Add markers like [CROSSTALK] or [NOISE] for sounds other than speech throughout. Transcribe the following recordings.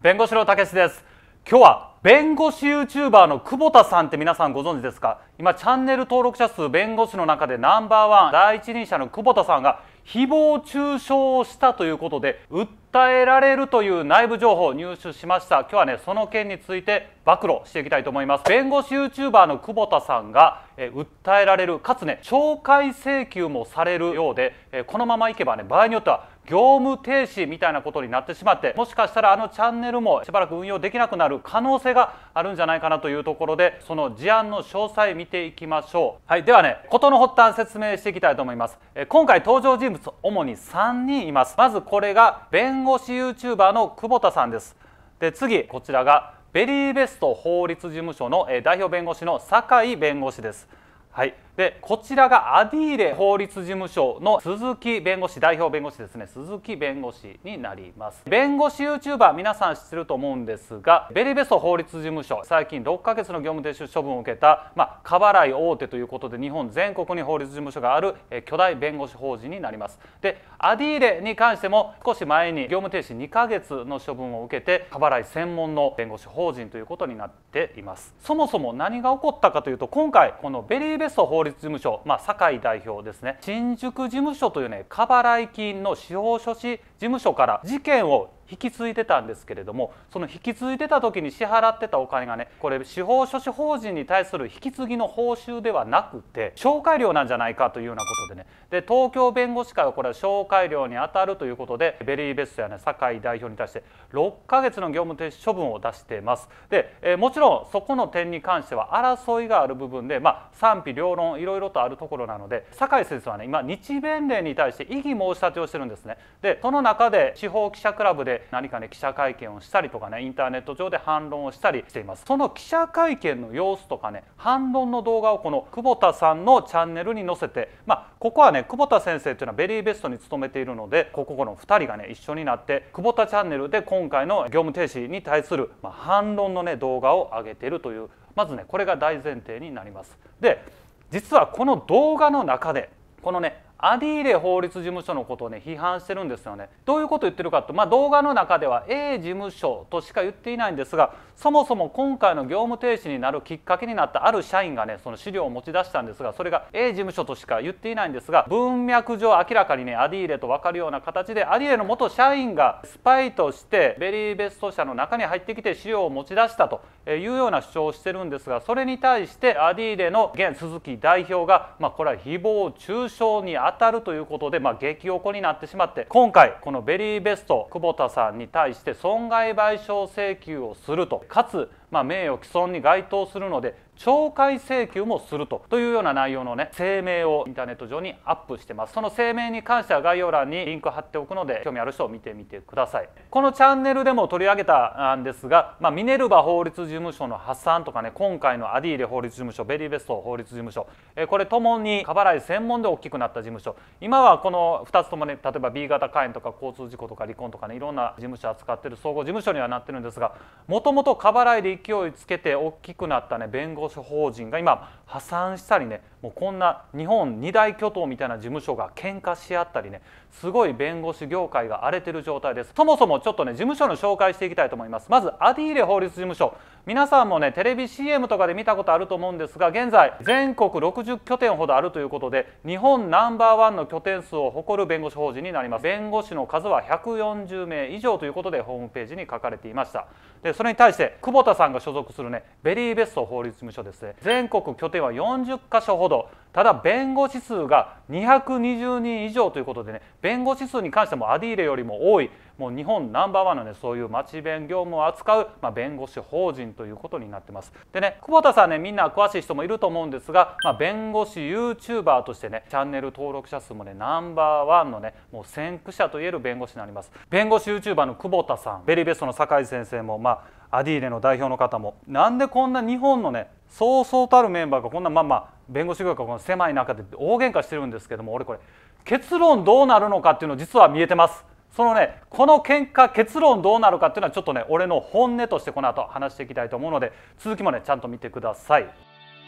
弁護士のたけしです。今日は弁護士 YouTuber の久保田さんって皆さんご存知ですか？今チャンネル登録者数弁護士の中でナンバーワン第一人者の久保田さんが誹謗中傷をしたということで訴えられるという内部情報を入手しました。今日はねその件について暴露していきたいと思います。弁護士 YouTuber の久保田さんがえ訴えられるかつね懲戒請求もされるようでえこのままいけばね場合によっては業務停止みたいなことになってしまってもしかしたらあのチャンネルもしばらく運用できなくなる可能性があるんじゃないかなというところでその事案の詳細見ていきましょう。はいではね事の発端説明していきたいと思います。え今回登場人物主に3人います。まずこれが弁護士 YouTuber の久保田さんです。で次こちらがベリーベスト法律事務所の代表弁護士の酒井弁護士です。はい。でこちらがアディーレ法律事務所の鈴木弁護士代表弁護士ですね。鈴木弁護士になります。弁護士 YouTuber 皆さん知ってると思うんですがベリーベスト法律事務所最近6ヶ月の業務停止処分を受けた、まあ、過払い大手ということで日本全国に法律事務所があるえ巨大弁護士法人になります。でアディーレに関しても少し前に業務停止2ヶ月の処分を受けて過払い専門の弁護士法人ということになっています。そもそも何が起こったかというと今回このベリーベスト法律律事務所、まあ、酒井代表ですね。新宿事務所というね過払い金の司法書士事務所から事件を引き継いでたんですけれどもその引き継いでた時に支払ってたお金がねこれ司法書士法人に対する引き継ぎの報酬ではなくて紹介料なんじゃないかというようなことでね。で東京弁護士会はこれは紹介料に当たるということでベリーベストやね酒井代表に対して6ヶ月の業務停止処分を出しています。で、えもちろんそこの点に関しては争いがある部分で、まあ、賛否両論いろいろとあるところなので酒井先生はね今日弁連に対して異議申し立てをしてるんですね。でその中で司法記者クラブで何かね記者会見をしたりとかねインターネット上で反論をしたりしていますその記者会見の様子とかね反論の動画をこの久保田さんのチャンネルに載せてまあここはね久保田先生というのはベリーベストに勤めているのでこここの2人がね一緒になって久保田チャンネルで今回の業務停止に対する、まあ、反論のね動画を上げているというまずねこれが大前提になります。で実はこの動画の中でこのねアディーレ法律事務所のことをね批判してるんですよね。どういうことを言ってるかと、まあ、動画の中では A 事務所としか言っていないんですがそもそも今回の業務停止になるきっかけになったある社員がねその資料を持ち出したんですがそれが A 事務所としか言っていないんですが文脈上明らかにねアディーレと分かるような形でアディーレの元社員がスパイとしてベリーベスト社の中に入ってきて資料を持ち出したというような主張をしてるんですがそれに対してアディーレの現鈴木代表が、まあ、これは誹謗中傷にあ当たるということで、まあ、激おこになってしまって今回このベリーベスト久保田さんに対して損害賠償請求をすると。かつまあ、名誉毀損に該当するので懲戒請求もするとというような内容のね声明をインターネット上にアップしてます。その声明に関しては概要欄にリンク貼っておくので興味ある人を見てみてください。このチャンネルでも取り上げたんですが、まあ、ミネルヴァ法律事務所の破産とかね今回のアディーレ法律事務所ベリーベスト法律事務所えこれともに過払い専門で大きくなった事務所。今はこの2つともね例えば B 型肝炎とか交通事故とか離婚とかねいろんな事務所扱ってる総合事務所にはなってるんですがもともと過払いで勢いつけて大きくなったね弁護士法人が今破産したりねもうこんな日本二大巨頭みたいな事務所が喧嘩し合ったりねすごい弁護士業界が荒れてる状態です。そもそもちょっとね事務所の紹介していきたいと思います。まずアディーレ法律事務所。皆さんもねテレビ CM とかで見たことあると思うんですが現在全国60拠点ほどあるということで日本ナンバーワンの拠点数を誇る弁護士法人になります。弁護士の数は140名以上ということでホームページに書かれていました。でそれに対して久保田さんが所属するねベリーベスト法律事務所ですね。全国拠点は40カ所ほどただ弁護士数が220人以上ということでね弁護士数に関してもアディーレよりも多いもう日本ナンバーワンのねそういう町弁業務を扱う、まあ、弁護士法人ということになってます。でね久保田さんねみんな詳しい人もいると思うんですが、まあ、弁護士 YouTuber としてねチャンネル登録者数もねナンバーワンのねもう先駆者といえる弁護士になります。弁護士 YouTuber の久保田さんベリーベストの酒井先生もまあアディーレの代表の方もなんでこんな日本のねそうそうたるメンバーがこんなまあまあ弁護士業界この狭い中で大喧嘩してるんですけども俺これ結論どうなるのかっていうの実は見えてます。そのねこの喧嘩結論どうなるかっていうのはちょっとね俺の本音としてこの後話していきたいと思うので続きもねちゃんと見てください。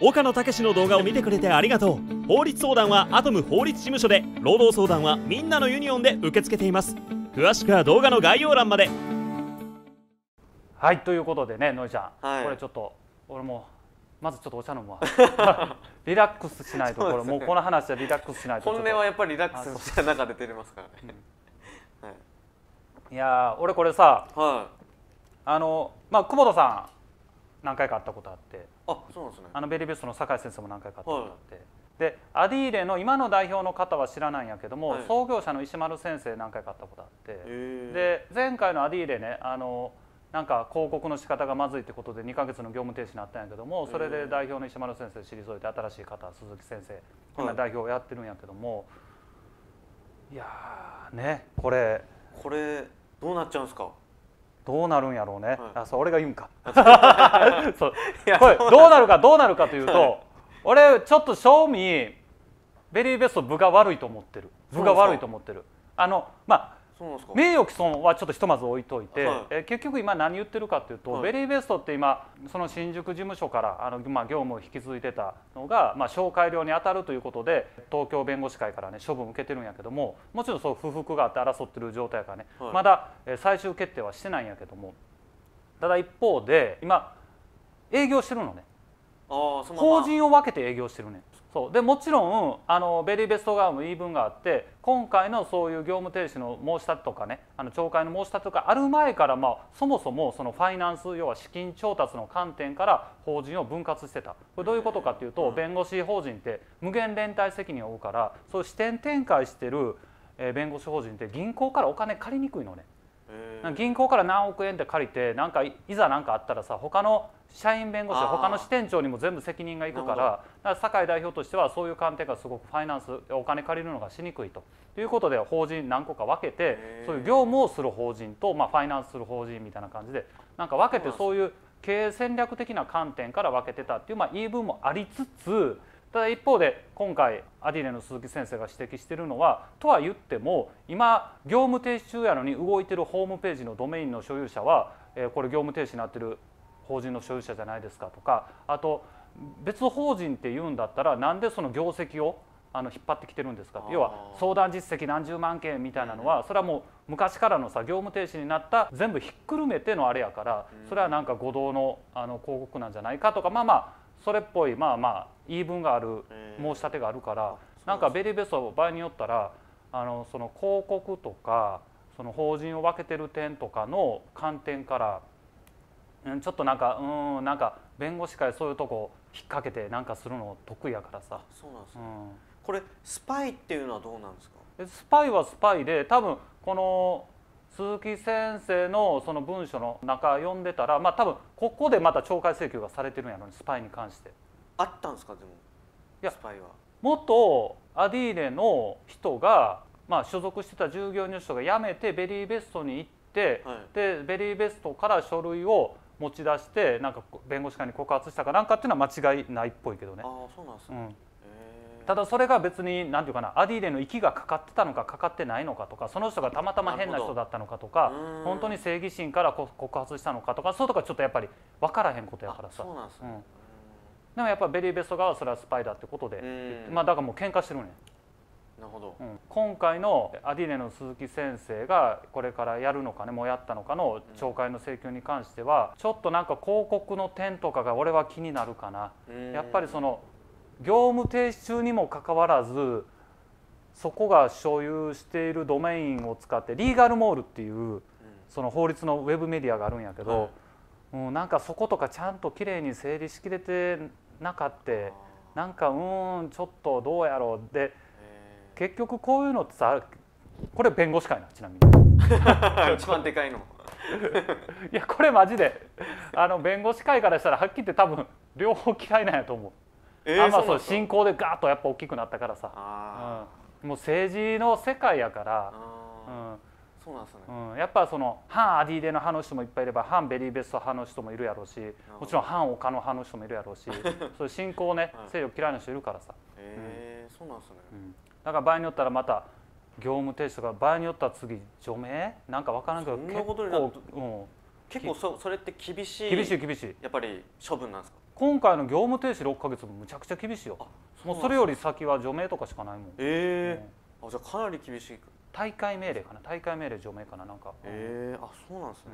岡野武の動画を見てくれてありがとう。法律相談はアトム法律事務所で労働相談はみんなのユニオンで受け付けています。詳しくは動画の概要欄まで。はいということでねのりちゃん、はい。これちょっと俺もまずちょっとお茶飲むわ。[LAUGHS] リラックスしないとこれそうですね。もうこの話はリラックスしないと。本音はやっぱりリラックスした中で出てますからね、い。やー俺これさはい。あのまあ久保田さん何回か会ったことあって。あそうなんですね。あのベリーベストの酒井先生も何回か会ったことあって、でアディーレの今の代表の方は知らないんやけども、はい。創業者の石丸先生何回か会ったことあって、で前回のアディーレねあのなんか広告の仕方がまずいってことで2ヶ月の業務停止になったんやけどもそれで代表の石丸先生退いて新しい方鈴木先生今代表をやってるんやけども、い、やーねこれこれどうなっちゃうんですか？どうなるんやろうね、はい。あそう俺が言うんか。[LAUGHS] そう。これどうなるかどうなるかというと、俺ちょっと正味ベリーベスト部が悪いと思ってる。部が悪いと思ってる。あのまあ名誉毀損はちょっとひとまず置いといて、はい。えー結局今何言ってるかというと、はい。ベリーベストって今その新宿事務所からあの、まあ、業務を引き継いでたのが、まあ、紹介料に当たるということで東京弁護士会からね処分を受けてるんやけどももちろんそう不服があって争ってる状態やからね、はい。まだえー最終決定はしてないんやけどもただ一方で今営業してるのね。法人を分けて営業してるねそう。でもちろんあのベリーベスト側も言い分があって今回のそういう業務停止の申し立てとかねあの懲戒の申し立てとかある前から、まあ、そもそもそのファイナンス要は資金調達の観点から法人を分割してた。これどういうことかっていうと、うん。弁護士法人って無限連帯責任を負うからそういう支店展開してる、えー弁護士法人って銀行からお金借りにくいのね。銀行から何億円って借りてなんかいいざ何かあったらさ他の社員弁護士他の支店長にも全部責任がいくからだから酒井代表としてはそういう観点がすごくファイナンスお金借りるのがしにくいということで法人何個か分けてそういう業務をする法人と、まあ、ファイナンスする法人みたいな感じでなんか分けてそういう経営戦略的な観点から分けてたっていう、まあ、言い分もありつつただ一方で今回アディレの鈴木先生が指摘しているのはとは言っても今業務停止中やのに動いてるホームページのドメインの所有者は、えーこれ業務停止になってる法人の所有者じゃないですかとかあと別法人って言うんだったらなんでその業績をあの引っ張ってきてるんですか要は相談実績何十万件みたいなのはそれはもう昔からのさ業務停止になった全部ひっくるめてのあれやからそれはなんか誤導のあの広告なんじゃないかとかまあまあそれっぽいまあまあ言い分がある申し立てがあるからあなんかベリーベスト場合によったらあのその広告とかその法人を分けてる点とかの観点からうんちょっとなんかうんなんか弁護士会そういうとこ引っ掛けてなんかするの得意やからさ、そうなんですねうん、これスパイっていうのはどうなんですか？でスパイはスパイで多分この鈴木先生のその文書の中読んでたらまあ多分ここでまた懲戒請求がされてるんやろねスパイに関して。あったんですかでも？いやスパイは。元アディーレの人が、まあ、所属してた従業員の人が辞めてベリーベストに行って、はい。でベリーベストから書類を持ち出してなんか弁護士会に告発したかなんかっていうのは間違いないっぽいけどね。あ。あそうなんですね、うん、ただそれが別に何ていうかなアディーレの息がかかってたのかかかってないのかとかその人がたまたま変な人だったのかとか本当に正義心からこ告発したのかとかそういうとこはちょっとやっぱり分からへんことやからあさでもやっぱベリーベスト側はそれはスパイだってことで、うん。まあだからもう喧嘩してるねん。なるほど。うん。今回のアディレの鈴木先生がこれからやるのかねもうやったのかの懲戒の請求に関してはちょっとなんか広告の点とかが俺は気になるかな。うん。やっぱりその業務停止中にもかかわらずそこが所有しているドメインを使ってリーガルモールっていうその法律のウェブメディアがあるんやけど、うん、なんかそことかちゃんときれいに整理しきれてなかってなんかうーんちょっとどうやろうで結局こういうのってさこれ弁護士会なちなみに。[LAUGHS] 一番でかいの。[LAUGHS] いやこれマジで。あの弁護士会からしたらはっきり言って多分両方嫌いなんやと思う、えあまあそうなんですか進行でガーッとやっぱ大きくなったからさ、あうん、もう政治の世界やかーら、あー。そうなんですね。うん。うん、やっぱその反アディーレの派の人もいっぱいいれば反ベリーベスト派の人もいるやろうしもちろん反岡の派の人もいるやろうし [LAUGHS] そういう進行ねはい。勢力嫌いな人いるからさ、えーそうなんですね。うん。だから場合によったらまた業務停止とか場合によったら次除名？なんか分からんけど結ことになる構、結構そそれって厳しうん、い。厳しい厳しい。やっぱり処分なんですか？今回の業務停止6ヶ月もむちゃくちゃ厳しいよ。あもうそれより先は除名とかしかないもん、えうん。ーあじゃあかなり厳しい。大会命令かな？大会命令除名かな？なんか、えーあそうなんですね。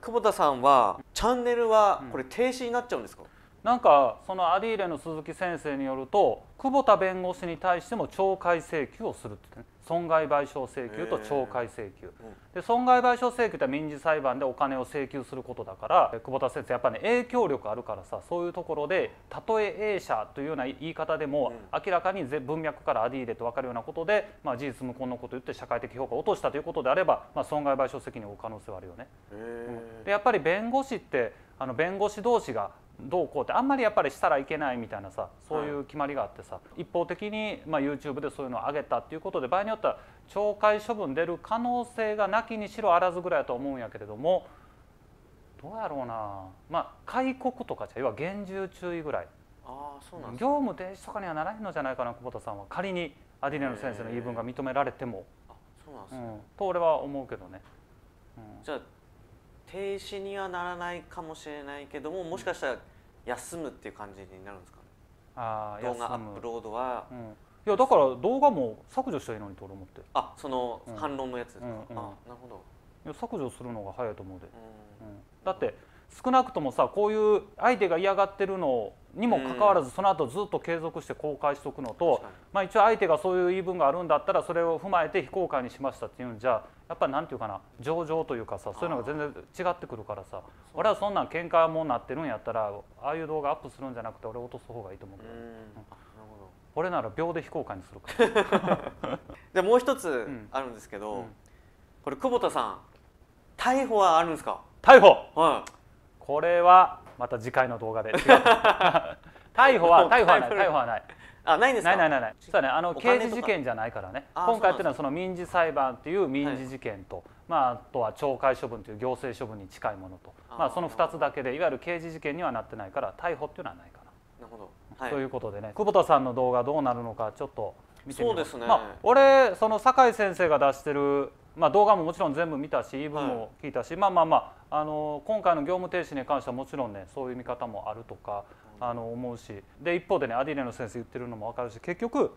久保田さんはチャンネルはうん。これ停止になっちゃうんですか、なんかそのアディーレの鈴木先生によると久保田弁護士に対しても懲戒請求をするって言ってね損害賠償請求と懲戒請求、で損害賠償請求って民事裁判でお金を請求することだからえ久保田先生やっぱね影響力あるからさそういうところでたとえ A 社というような言い方でも、明らかにぜ文脈からアディーレと分かるようなことで、まあ、事実無根のことを言って社会的評価を落としたということであれば、まあ、損害賠償責任を負う可能性はあるよね。へでやっぱり弁護士ってあの弁護士同士がどうこうってあんまりやっぱりしたらいけないみたいなさそういう決まりがあってさ、一方的に、まあ、YouTube でそういうのを上げたっていうことで場合によっては懲戒処分出る可能性がなきにしろあらずぐらいだと思うんやけれどもどうやろうな。まあ戒告とかじゃ要は厳重注意ぐらい。ああそうなん業務停止とかにはならへんのじゃないかな久保田さんは。仮にアディレの先生の言い分が認められても、あそうなんですね、うん、と俺は思うけどね。うん。じゃあ停止にはならないかもしれないけどももしかしたら休むっていう感じになるんですかね。あー動画アップロードは。うん、いやだから動画も削除したらいいのにと俺思って。あそのうん。反論のやつですか、うんうんあなるほど、いや削除するのが早いと思うで、ううん。だって少なくともさこういう相手が嫌がってるのにもかかわらず、その後ずっと継続して公開しておくのとまあ、一応相手がそういう言い分があるんだったらそれを踏まえて非公開にしましたっていうんじゃやっぱりなんていうかな情状というかさそういうのが全然違ってくるからさ俺はそんなん喧嘩もなってるんやったらああいう動画アップするんじゃなくて俺落とす方がいいと思ううん、けど、あなるほど。俺なら秒で非公開にするか。ら。[LAUGHS] でもう一つん。あるんですけど、うん。これ久保田さん逮捕はあるんですか？逮捕。はこれはまた次回の動画で。[LAUGHS] 逮捕は逮捕はない逮捕はない。いあないんですか？ないないないない。そうだね。あの刑事事件じゃないからね。あ今回っていうのはそその民事裁判っていう民事事件と、まあ、あとは懲戒処分という行政処分に近いものと。まあ、その2つだけでいわゆる刑事事件にはなってないから逮捕っていうのはないかな、なるほど。はい。ということでね。久保田さんの動画どうなるのかちょっと見てみよそうですね。まあ、俺その酒井先生が出してる、まあ、動画ももちろん全部見たし言い分も聞いたし、まあまあまああの今回の業務停止に関してはもちろんねそういう見方もあるとかあの思うし。で一方でねアディレの先生言ってるのも分かるし結局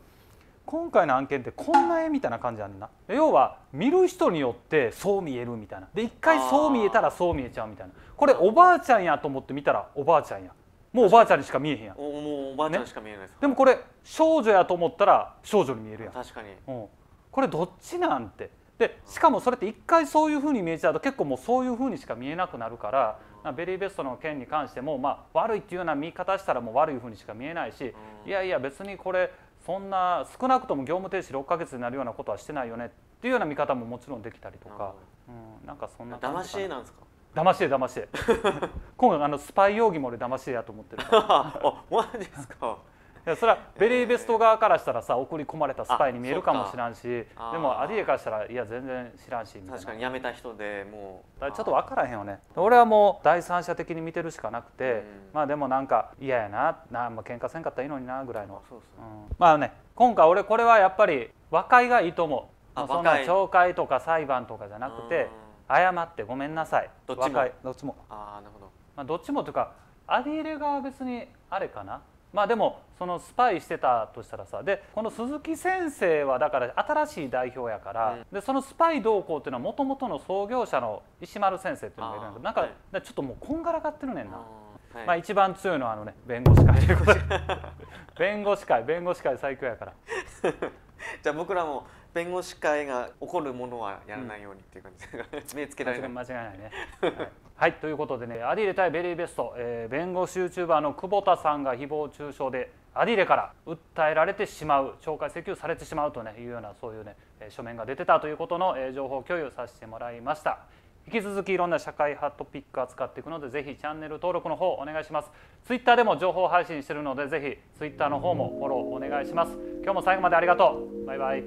今回の案件ってこんな絵みたいな感じあんねんな。要は見る人によってそう見えるみたいな。で一回そう見えたらそう見えちゃうみたいな。これおばあちゃんやと思って見たらおばあちゃんや。もうおばあちゃんにしか見えへんやん。おもうおばあちゃんしか見えないです、でもこれ少女やと思ったら少女に見えるやん、確かに。うん、これどっちなんてでしかもそれって一回そういうふうに見えちゃうと結構もうそういうふうにしか見えなくなるからまあベリーベストの件に関しても、まあ、悪いっていうような見方したらもう悪いふうにしか見えないし、いやいや別にこれそんな少なくとも業務停止6ヶ月になるようなことはしてないよねっていうような見方ももちろんできたりとか。うん、なんかそんな感じかな。し絵なんですか？騙し絵騙し絵。今回あのスパイ容疑も俺騙し絵やと思ってる [LAUGHS] あマジですか。いやそれはベリーベスト側からしたらさ送り込まれたスパイに見えるかもしらんしでもアディエからしたらいや全然知らんしみたいな。確かに辞めた人でもうちょっと分からへんよね。俺はもう第三者的に見てるしかなくて、うん。まあでもなんか嫌やなな、まあ喧嘩せんかったらいいのになぐらいの。まあね今回俺これはやっぱり和解がいいと思う。そんな懲戒とか裁判とかじゃなくて謝ってごめんなさい。どっちも。どっちも。ああなるほど。まあ、どっちもというかアディーレが別にあれかなまあでもそのスパイしてたとしたらさでこの鈴木先生はだから新しい代表やから、うん。でそのスパイ動向っていうのはもともとの創業者の石丸先生っていうのがいるんだけどなんか,、はい。ちょっともうこんがらがってるねんな。まあ一番強いのはあのね弁護士会。ということで弁護士会弁護士会最強やから。[LAUGHS] じゃあ僕らも弁護士会が起こるものはやらないようにっていう感じで [LAUGHS] 目つけられない。間違い間違いないね。はい、はいということでねアディレ対ベリーベスト、えー弁護士 YouTuber の久保田さんが誹謗中傷でアディレから訴えられてしまう懲戒請求されてしまうとねいうようなそういうね書面が出てたということの、え情報共有させてもらいました。引き続きいろんな社会派トピック扱っていくのでぜひチャンネル登録の方お願いします。ツイッターでも情報配信してるのでぜひツイッターの方もフォローお願いします。今日も最後までありがとう。バイバイ。